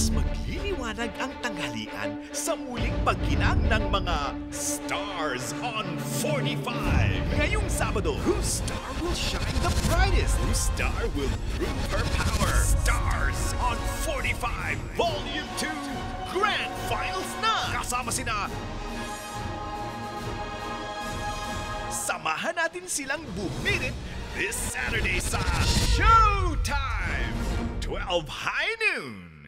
mas magliliwanag ang tanghalian sa muling pagginang ng mga Stars on 45. Ngayong Sabado, whose star will shine the brightest? Whose star will prove her power? Stars on 45 Volume 2 Grand Finals na! Kasama sina Samahan natin silang bumirit this Saturday sa Showtime! 12 high noon!